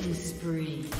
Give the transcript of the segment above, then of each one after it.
Killing spree.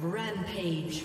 Rampage.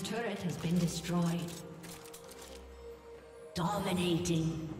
Team's turret has been destroyed. Dominating.